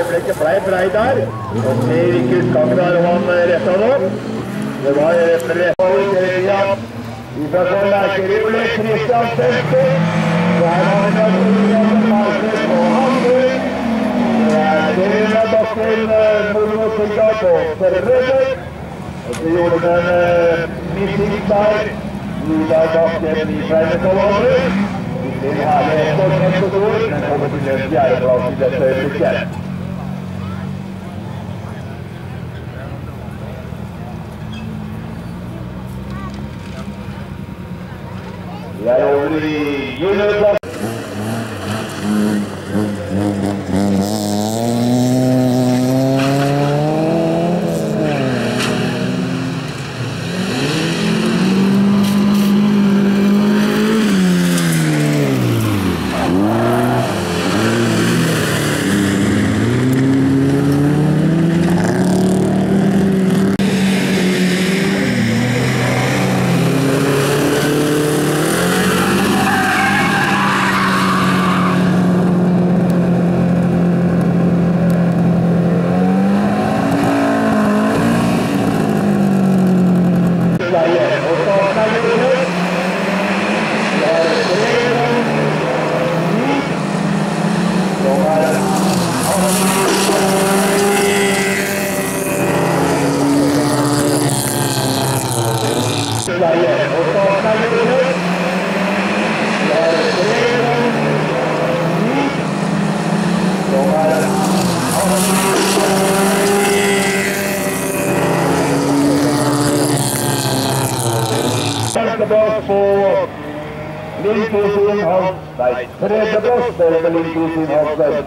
Øyeblikket ble brei der. Og ser ikke utgangen der om han retta det opp. Det var retta ut hele tida. Fra så merkerible Kristian Senter. Så her har vi da Kristian Marsen og Hamburg. Det er Serena Bakken Mormosika på Sørredet. Og så gjorde de en uh, missing der. Vidar Bakken i Freinekolonner. Sin herlige eksportmetodor, men kommer til en fjerdeplass i dette. Vi er over increase in offside. Fred the best, there is an increase in offside.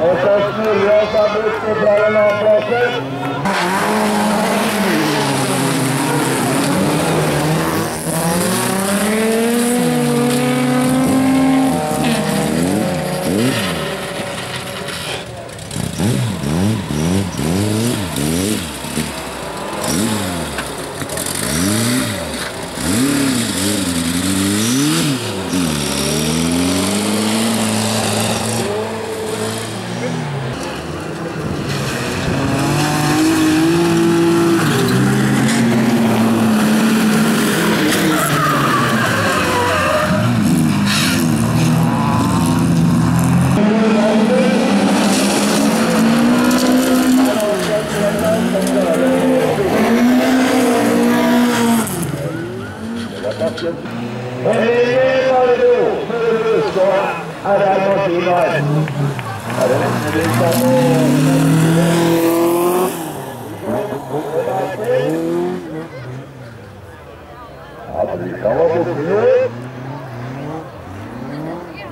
Operation Riyasa Boots Problem Operation. Nå er det kanskje ikke bare framåt, nærmere kontakten nå.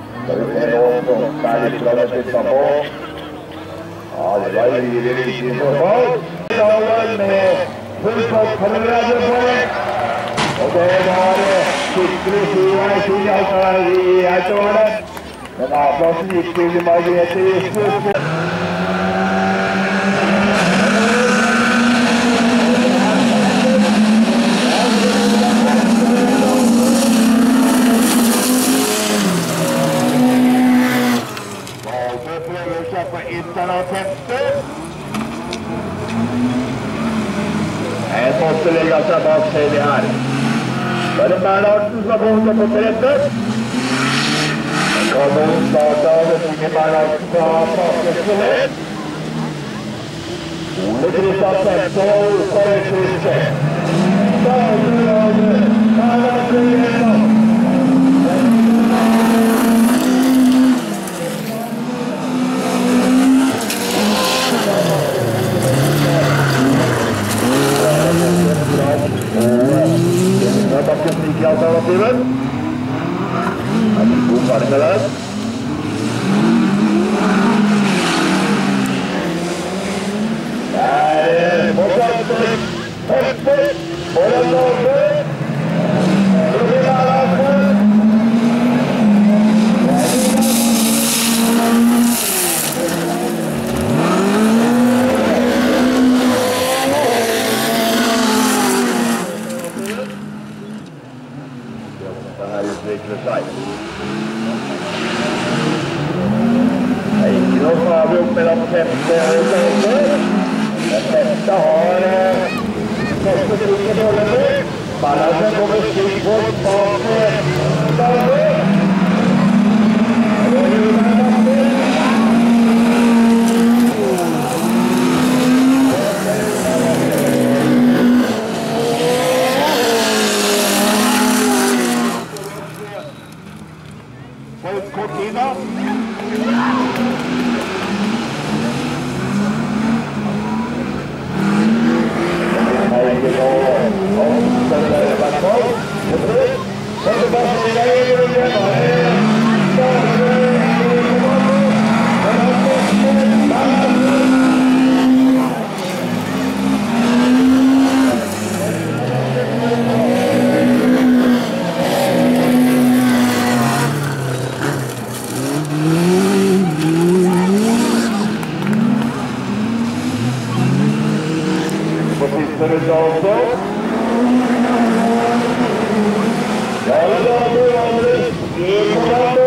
Og så snurrer han seg bort fra den andre plassen. Ja, det var livet riktig forhold. Med full pott på poeng. Og det var skikkelig friveis inn i alt det var det. Men avplassen gikk til Margrethe Gismus. Valgte prøver seg på internattempe. En måtte legge seg bak Seli her. Så er det Bernhardsen som har kommet opp på tredje. Kanon starta den unge Bernhardsen fra Pakistan. Ole Kristian Sentvold for Østryske. Stadig lavere. Bernhardsen gjennom. Det er bakken ikke alternativet. Er det god fart med det? Der er fortsatt Hopper foran Norge. Det her utvikler seg. Det er ikke noe som avgjort mellom femte og femte. Den femte har eh, første stykke foreløpig. Ballasen kommer stygt bort bak Dahlberg. På kort tid da. På siste runde også. Ja, da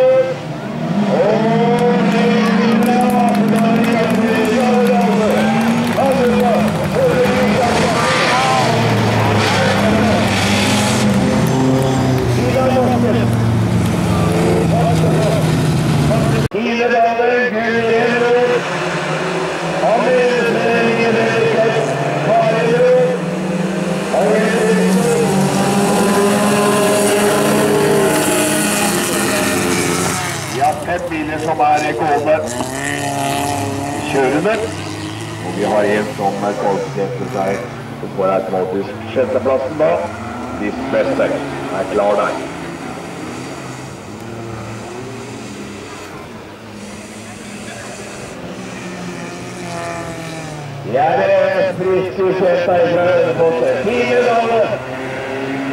som er gående kjørende. Og vi har en som kvalifiserte seg får automatisk sjetteplassen da. Listmester er klar der. Det er friske kjøttet fra Hønefoss. Fire damer.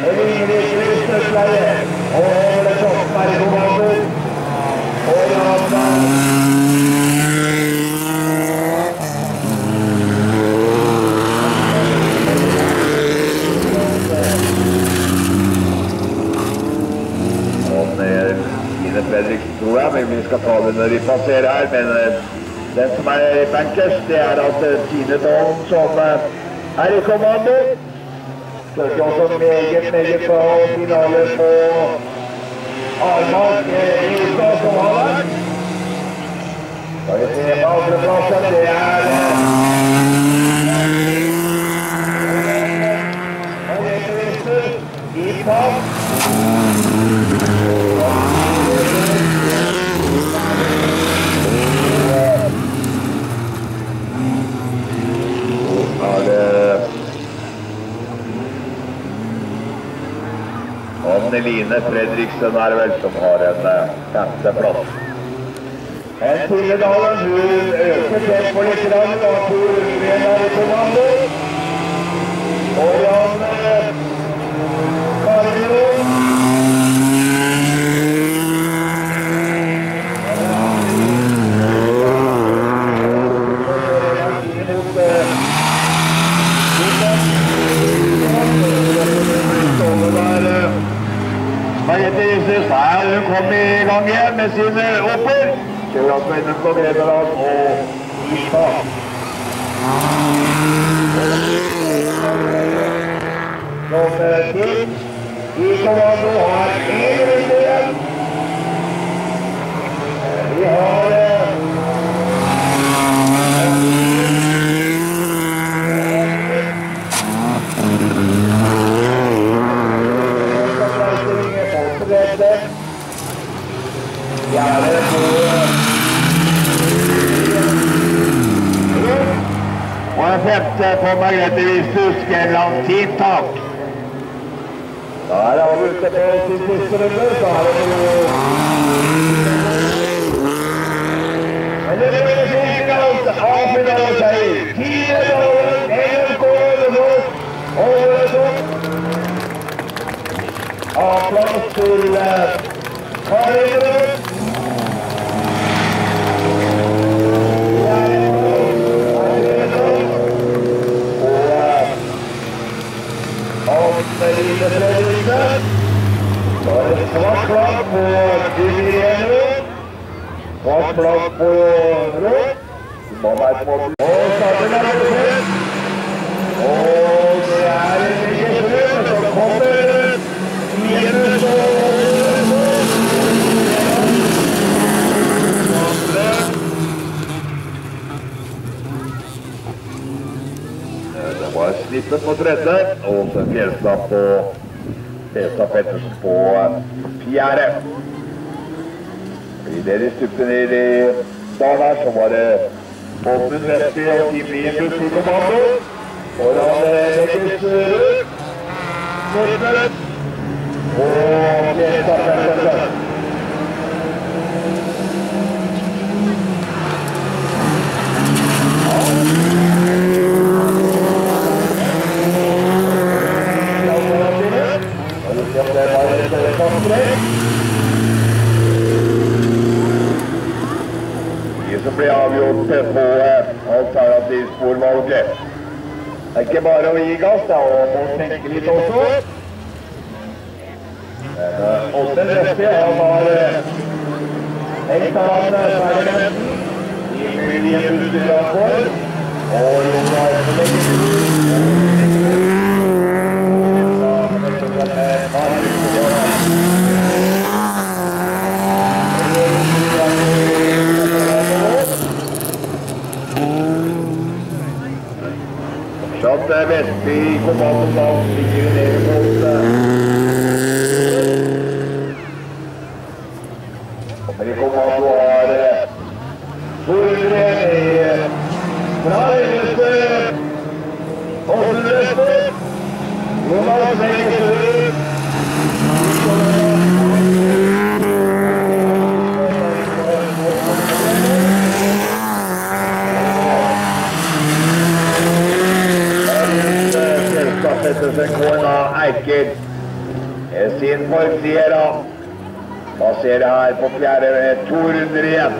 Ringeriks Lystnesleie. Og Ole Toppberg kommando. Og Janda. Og eh, Ine Fredriksen tror jeg, men vi skal ta det når vi passerer her. Men eh, den som er bankers, det er at Tine Dahl som eh, er i kommando. Søker også meget, meget bra finale på Armak i stad som har vært. Skal vi se på andreplassen, det er Henriette Winther i pass. Anne-Line Fredriksen er vel som har en eh, femteplass. En Tilledalen, hun øker tempoet litt, grann, og Tor Ulvén er i kommando. Og Jan eh, Karin Margrethe Jesus her, hun kom i gang igjen med sine Opel. Kjører altså innen på Greveland og Ipa. Nummer ti i kommando har én runde igjen. Vi har eh, Og en femte på Margrethe Av teamtak. Da er over ute på sin siste runde, så er det Men det. Applaus til eh, Karin Rød. Anne-Line Fredriksen. Så er det svart flagg på Divieno. Svart flagg på rød. Og starter der oppe. Og det er en gjesseløp som kommer Minus Det på tredje, og Fjelstad på Fjelstad Pettersen på fjerde. Idet de stupte ned i dalen her, så var det Åsmund Vestby og Team Lienbuss i kommando. Foran Legges Rød. Og Fjelstad Pettersen. De som blir avgjort på alternativsporvalget. Det er ikke bare å gi gass, er å må tenke litt også. Åtte Neste har tenkt at han er ferdig med den. De mulige utstyr. Og Jonas Fortsatt er Vestby i kommando bak ligger ned mot Men i kommando har eh, Torgren i eh, fra høyreste Åsendrøster. Jonas Wengesrud. Pettersen Kåna Eiker forside da. Passerer her på fjerde 200 igjen.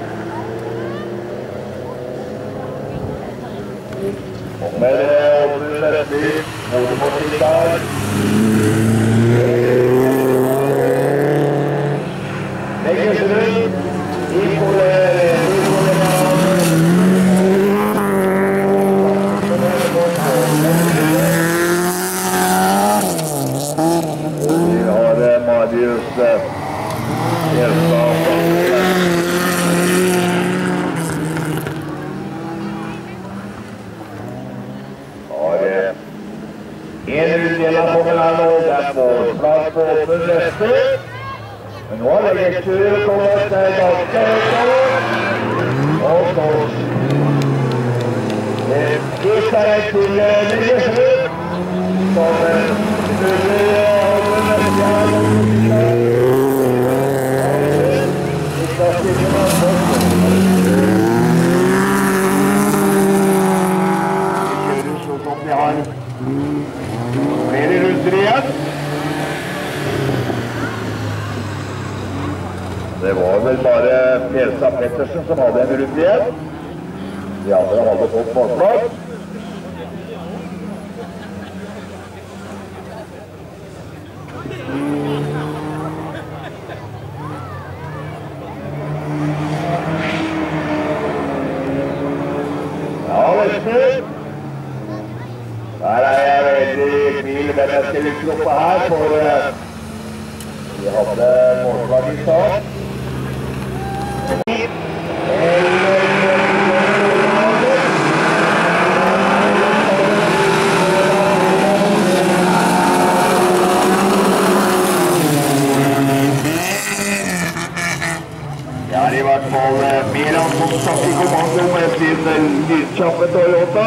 Kommer Østby mot mot en utdeler kommer her nå. Det er målplass på åpen reste. Men nå har leggeturen kommet eh, ganske høyt over. Og så eh, Sist er det til eh, Leggesrud. Som eh, spiller eh, åpen reste. Vi skal stille med kjører sånn som de har flere igjen. Det var vel bare Pelsa Pettersen som hadde en runde igjen. De andre hadde fått forslag. Ja, Vestby. Der er jeg veldig i tvil lykke oppe her, for vi hadde målslag i eh, mer enn som satt i kommando med sin lydkjappe Toyota.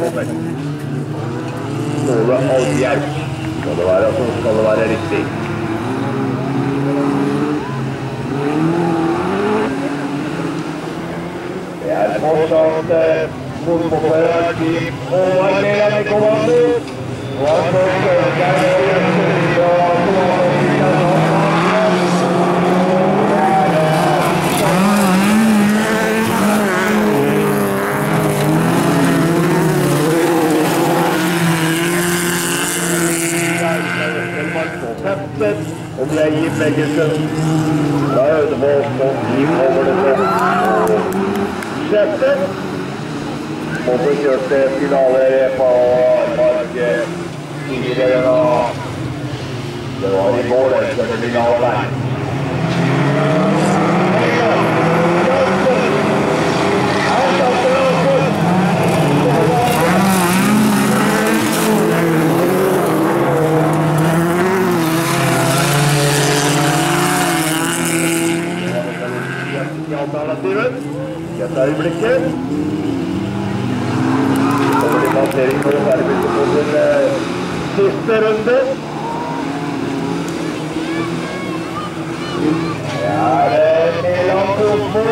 Ståle Algjerd skal det være, så skal det være riktig. Det er fortsatt Håvard Meland i kommando. Og han Stølgeir og Jensen fra Om det er Jim Eggersen fra Hønefoss som Jim over det på sjette. Og så kjørte finale på Armark tidligere da. Det var i går, det kjørte finale der. Alternativet. Dette øyeblikket. Over til nå, så er det begynt på den eh, siste runde. Det er eh, Meland Kosmo.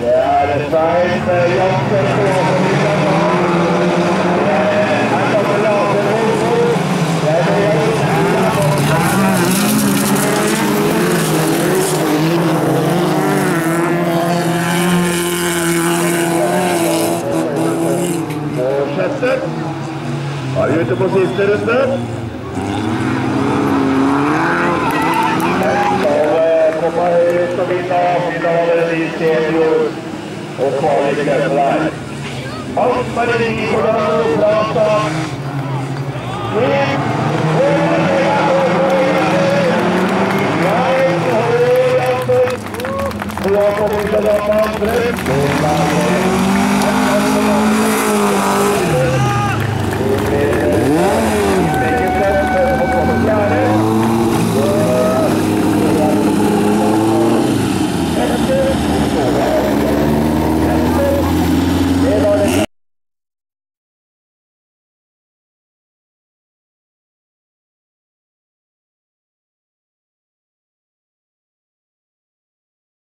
Det er Svein eh, Jansen Kåsen. Her kommer Lasse Holmo. Det er og sjette. Da er vi siste runde. Eh, kommer vara Yeah.